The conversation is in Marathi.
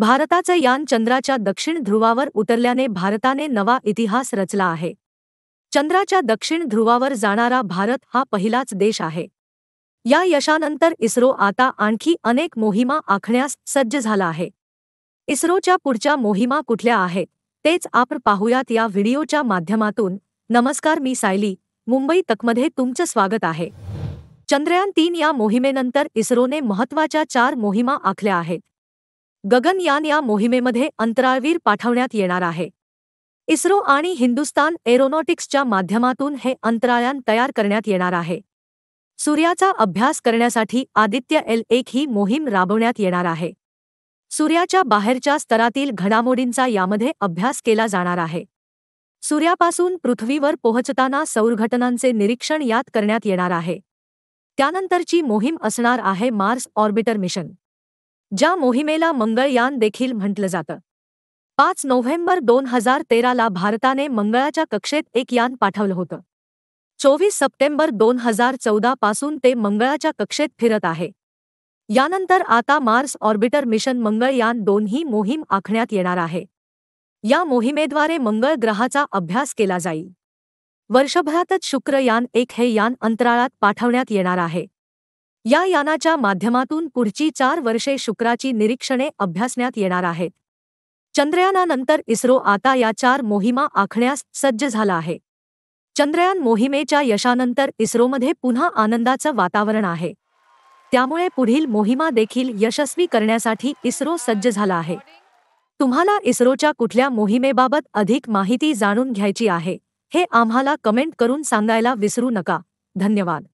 भारताचं यान चंद्राच्या दक्षिण ध्रुवावर उतरल्याने भारताने नवा इतिहास रचला आहे. चंद्राच्या दक्षिण ध्रुवावर जाणारा भारत हा पहिलाच देश आहे. या यशानंतर इस्रो आता आणखी अनेक मोहिमा आखण्यास सज्ज झाला आहे. इस्रोच्या पुढच्या मोहिमा कुठल्या आहेत तेच आपण पाहूयात या व्हिडिओच्या माध्यमातून. नमस्कार मी सायली मुंबई तकमध्ये तुमचं स्वागत आहे. चंद्रयान तीन या मोहिमेनंतर इस्रोने महत्त्वाच्या चार मोहिमा आखल्या आहेत. गगनयान या मोहिमेमध्ये अंतराळवीर पाठवण्यात येणार आहे. इस्रो आणि हिंदुस्तान एरोनॉटिक्सच्या माध्यमातून हे अंतराळयान तयार करण्यात येणार आहे. सूर्याचा अभ्यास करण्यासाठी आदित्य एल एक ही मोहीम राबवण्यात येणार आहे. सूर्याच्या बाहेरच्या स्तरातील घडामोडींचा यामध्ये अभ्यास केला जाणार आहे. सूर्यापासून पृथ्वीवर पोहोचताना सौरघटनांचे निरीक्षण यात करण्यात येणार आहे. त्यानंतरची मोहीम असणार आहे मार्स ऑर्बिटर मिशन. ज्या मोहिमेला मंगळयान देखील म्हटलं जातं. पाच नोव्हेंबर दोन हजार तेराला भारताने मंगळाच्या कक्षेत एक यान पाठवलं होतं. चोवीस सप्टेंबर दोन हजार चौदा पासून ते मंगळाच्या कक्षेत फिरत आहे. यानंतर आता मार्स ऑर्बिटर मिशन मंगळयान दोनही मोहीम आखण्यात येणार आहे. या मोहिमेद्वारे मंगळ ग्रहाचा अभ्यास केला जाईल. वर्षभरातच शुक्रयान एक हे यान अंतराळात पाठवण्यात येणार आहे. या यानाच्या माध्यमातून पुढची चार वर्षे शुक्राची निरीक्षणे अभ्यासण्यात येणार आहेत. चंद्रयानानंतर इस्रो आता या चार मोहिमा आखण्यास सज्ज झाला आहे. चंद्रयान मोहिमेच्या यशानंतर इस्रोमध्ये पुन्हा आनंदाचं वातावरण आहे. त्यामुळे पुढील मोहिमा देखील यशस्वी करण्यासाठी इस्रो सज्ज झाला आहे. तुम्हाला इस्रोच्या कुठल्या मोहिमेबाबत अधिक माहिती जाणून घ्यायची आहे हे आम्हाला कमेंट करून सांगायला विसरू नका. धन्यवाद.